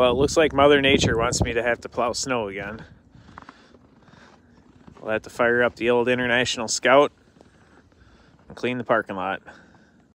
Well, it looks like Mother Nature wants me to have to plow snow again. I'll have to fire up the old International Scout and clean the parking lot.